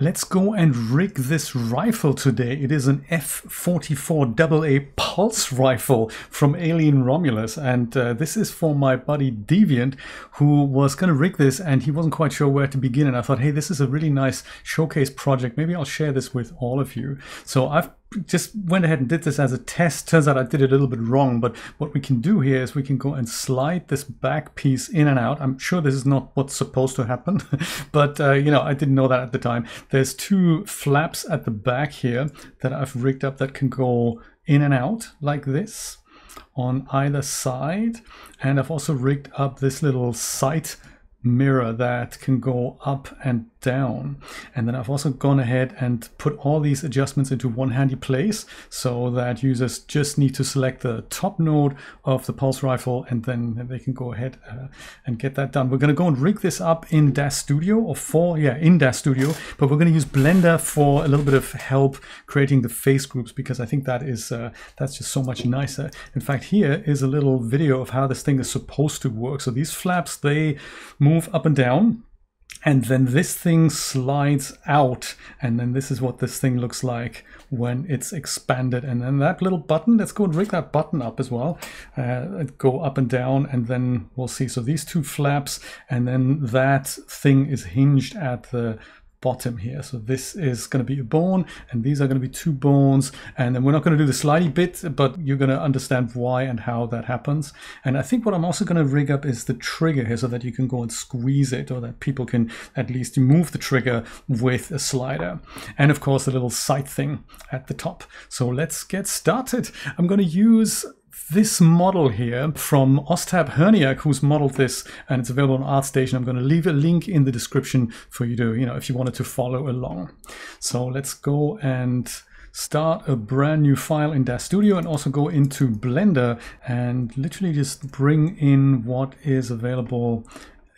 Let's go and rig this rifle today. It is an F44 AA pulse rifle from Alien Romulus. And uh, this is for my buddy Deviant, who was going to rig this and he wasn't quite sure where to begin. And I thought, hey, this is a really nice showcase project. Maybe I'll share this with all of you. So I've just went ahead and did this as a test. Turns out I did it a little bit wrong, but what we can do here is we can go and slide this back piece in and out. I'm sure this is not what's supposed to happen, but uh, you know, I didn't know that at the time. There's two flaps at the back here that I've rigged up that can go in and out like this on either side. And I've also rigged up this little sight mirror that can go up and down. And then I've also gone ahead and put all these adjustments into one handy place so that users just need to select the top node of the pulse rifle and then they can go ahead uh, and get that done. We're going to go and rig this up in DAZ Studio or for, yeah, in DAZ Studio, but we're going to use Blender for a little bit of help creating the face groups because I think that is, uh, that's just so much nicer. In fact, here is a little video of how this thing is supposed to work. So these flaps, they move up and down and then this thing slides out and then this is what this thing looks like when it's expanded. And then that little button let's go and rig that button up as well. Uh, go up and down and then we'll see. So these two flaps and then that thing is hinged at the bottom here. So this is going to be a bone and these are going to be two bones. And then we're not going to do the slidey bit, but you're going to understand why and how that happens. And I think what I'm also going to rig up is the trigger here so that you can go and squeeze it or that people can at least move the trigger with a slider. And of course, the little sight thing at the top. So let's get started. I'm going to use this model here from Ostap Hirniak, who's modeled this, and it's available on ArtStation. I'm going to leave a link in the description for you to, you know, if you wanted to follow along. So let's go and start a brand new file in DAZ Studio and also go into Blender and literally just bring in what is available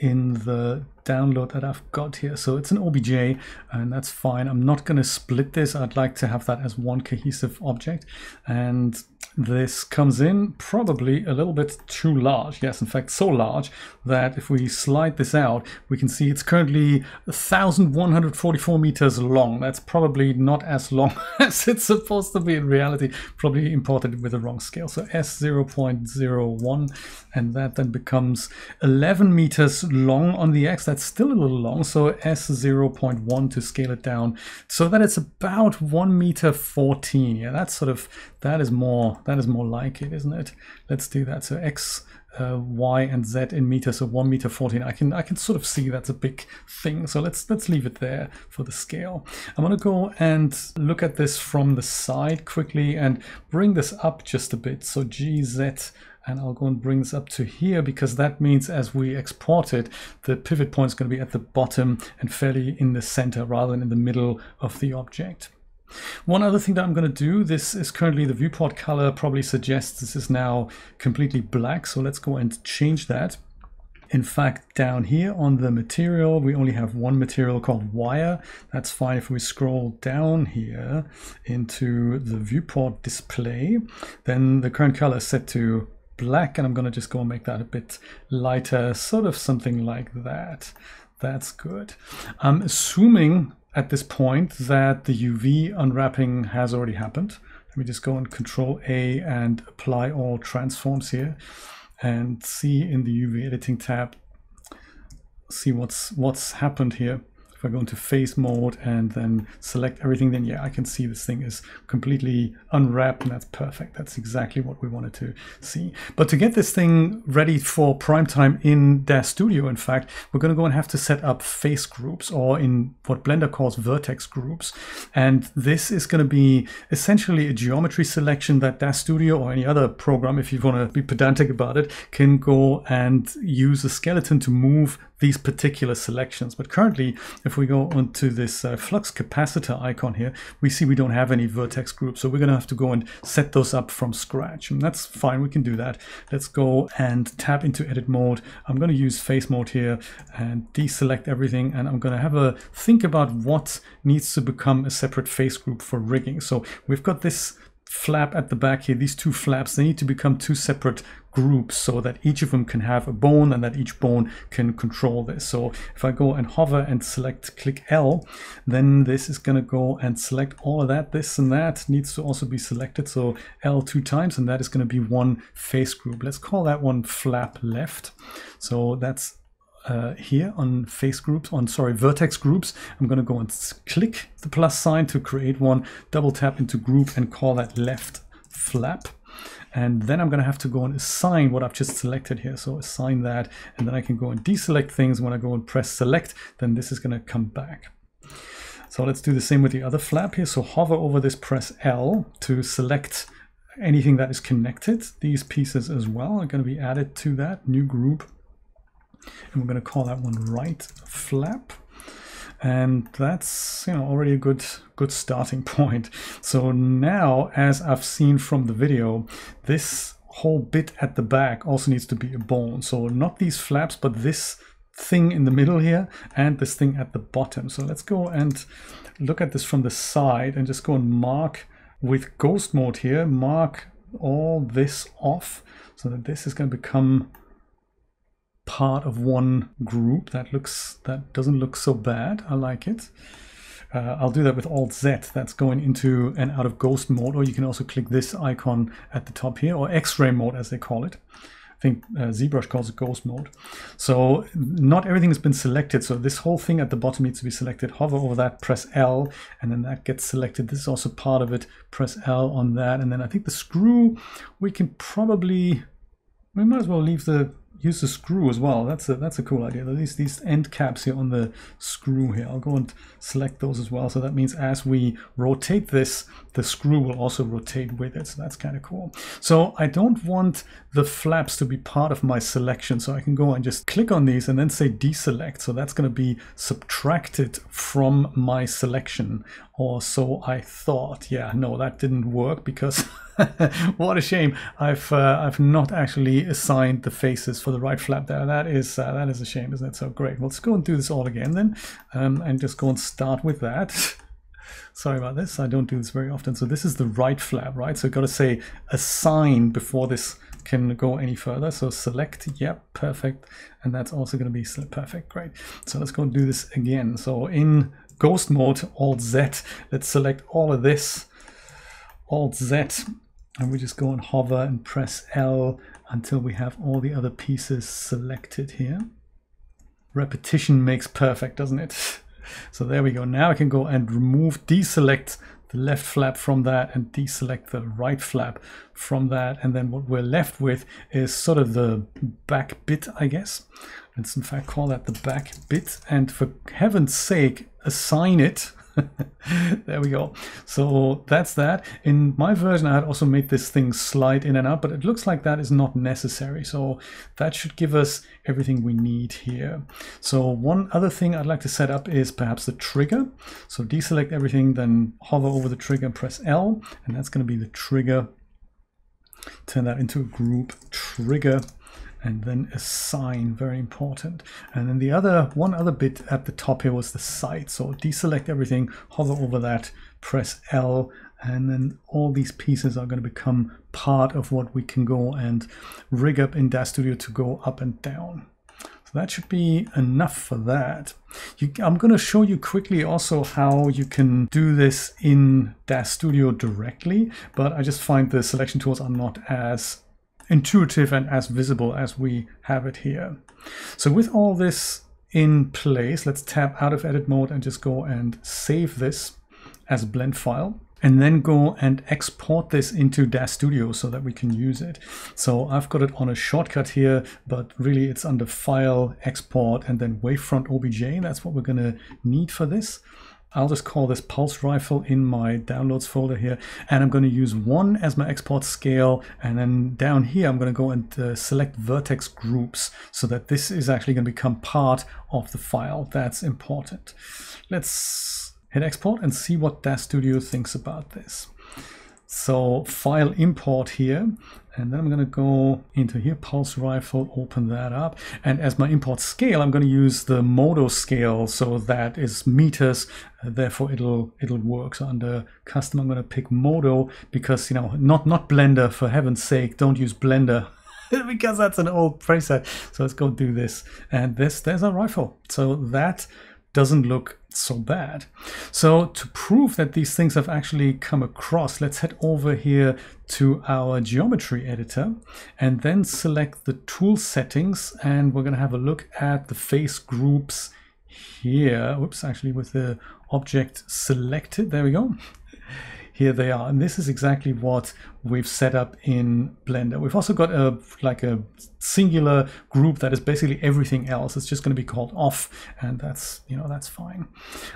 in the download that I've got here. So it's an OBJ and that's fine. I'm not going to split this. I'd like to have that as one cohesive object. And this comes in probably a little bit too large. Yes, in fact, so large that if we slide this out, we can see it's currently 1,144 meters long. That's probably not as long as it's supposed to be in reality, probably imported with the wrong scale. So S0.01, and that then becomes 11 meters long on the X. That's still a little long, so S0.1 to scale it down so that it's about 1 meter 14. Yeah, that's sort of, that is more that is more like it, isn't it? Let's do that. So x, uh, y, and z in meters, so one meter fourteen. I can I can sort of see that's a big thing. So let's let's leave it there for the scale. I'm gonna go and look at this from the side quickly and bring this up just a bit. So gz and I'll go and bring this up to here because that means as we export it, the pivot point is going to be at the bottom and fairly in the center rather than in the middle of the object. One other thing that I'm going to do, this is currently the viewport color probably suggests this is now completely black. So let's go and change that. In fact, down here on the material, we only have one material called wire. That's fine if we scroll down here into the viewport display, then the current color is set to black and I'm going to just go and make that a bit lighter, sort of something like that. That's good. I'm assuming at this point that the UV unwrapping has already happened. Let me just go and control A and apply all transforms here and see in the UV editing tab, see what's what's happened here. If I go into face mode and then select everything, then yeah, I can see this thing is completely unwrapped and that's perfect. That's exactly what we wanted to see. But to get this thing ready for prime time in DAZ Studio, in fact, we're going to go and have to set up face groups or in what Blender calls vertex groups. And this is going to be essentially a geometry selection that DAZ Studio or any other program, if you want to be pedantic about it, can go and use a skeleton to move these particular selections. But currently, if we go onto this uh, flux capacitor icon here, we see we don't have any vertex groups. So we're going to have to go and set those up from scratch. And that's fine. We can do that. Let's go and tap into edit mode. I'm going to use face mode here and deselect everything. And I'm going to have a think about what needs to become a separate face group for rigging. So we've got this flap at the back here, these two flaps, they need to become two separate groups so that each of them can have a bone and that each bone can control this. So if I go and hover and select click L, then this is going to go and select all of that. This and that needs to also be selected. So L two times and that is going to be one face group. Let's call that one flap left. So that's uh, here on face groups, on sorry, vertex groups, I'm going to go and click the plus sign to create one, double tap into group and call that left flap. And then I'm going to have to go and assign what I've just selected here. So assign that, and then I can go and deselect things. When I go and press select, then this is going to come back. So let's do the same with the other flap here. So hover over this, press L to select anything that is connected. These pieces as well are going to be added to that new group and we're going to call that one right flap. And that's you know already a good good starting point. So now as I've seen from the video this whole bit at the back also needs to be a bone. So not these flaps but this thing in the middle here and this thing at the bottom. So let's go and look at this from the side and just go and mark with ghost mode here mark all this off so that this is going to become part of one group. That looks that doesn't look so bad. I like it. Uh, I'll do that with Alt Z. That's going into and out of ghost mode, or you can also click this icon at the top here, or X-ray mode as they call it. I think uh, ZBrush calls it ghost mode. So not everything has been selected. So this whole thing at the bottom needs to be selected. Hover over that, press L, and then that gets selected. This is also part of it. Press L on that. And then I think the screw, we can probably, we might as well leave the use the screw as well. That's a that's a cool idea. These these end caps here on the screw here. I'll go and select those as well. So that means as we rotate this, the screw will also rotate with it. So that's kind of cool. So I don't want the flaps to be part of my selection. So I can go and just click on these and then say deselect. So that's going to be subtracted from my selection or so I thought. Yeah, no, that didn't work because what a shame. I've uh, I've not actually assigned the faces for the right flap there. That is uh, that is a shame, isn't it? So great. Well, let's go and do this all again then, um, and just go and start with that. Sorry about this. I don't do this very often. So this is the right flap, right? So got to say assign before this can go any further. So select, yep, perfect. And that's also going to be perfect, great. So let's go and do this again. So in ghost mode, Alt Z. Let's select all of this, Alt Z, and we just go and hover and press L until we have all the other pieces selected here. Repetition makes perfect, doesn't it? So there we go. Now I can go and remove, deselect the left flap from that and deselect the right flap from that. And then what we're left with is sort of the back bit, I guess. Let's in fact call that the back bit. And for heaven's sake, assign it there we go. So that's that. In my version, I had also made this thing slide in and out, but it looks like that is not necessary. So that should give us everything we need here. So one other thing I'd like to set up is perhaps the trigger. So deselect everything, then hover over the trigger press L, and that's going to be the trigger. Turn that into a group trigger and then assign, very important. And then the other, one other bit at the top here was the sight. So deselect everything, hover over that, press L, and then all these pieces are going to become part of what we can go and rig up in DAZ Studio to go up and down. So that should be enough for that. You, I'm going to show you quickly also how you can do this in DAZ Studio directly, but I just find the selection tools are not as intuitive and as visible as we have it here. So with all this in place, let's tap out of edit mode and just go and save this as a blend file and then go and export this into DAZ Studio so that we can use it. So I've got it on a shortcut here, but really it's under File, Export, and then Wavefront OBJ. That's what we're gonna need for this. I'll just call this pulse rifle in my downloads folder here and I'm going to use one as my export scale and then down here I'm going to go and uh, select vertex groups so that this is actually going to become part of the file. That's important. Let's hit export and see what DAZ Studio thinks about this. So file import here, and then I'm going to go into here, pulse rifle, open that up. And as my import scale, I'm going to use the Modo scale. So that is meters, therefore it'll it'll work. So under custom, I'm going to pick Modo because, you know, not, not Blender, for heaven's sake, don't use Blender. because that's an old preset. So let's go do this. And this, there's a rifle. So that doesn't look so bad. So to prove that these things have actually come across, let's head over here to our geometry editor and then select the tool settings and we're going to have a look at the face groups here. Whoops, actually with the object selected. There we go here they are. And this is exactly what we've set up in Blender. We've also got a like a singular group that is basically everything else. It's just going to be called off and that's, you know, that's fine.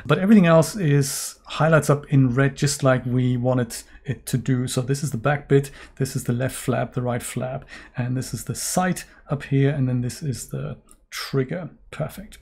But everything else is highlights up in red just like we wanted it to do. So this is the back bit, this is the left flap, the right flap, and this is the sight up here, and then this is the trigger. Perfect.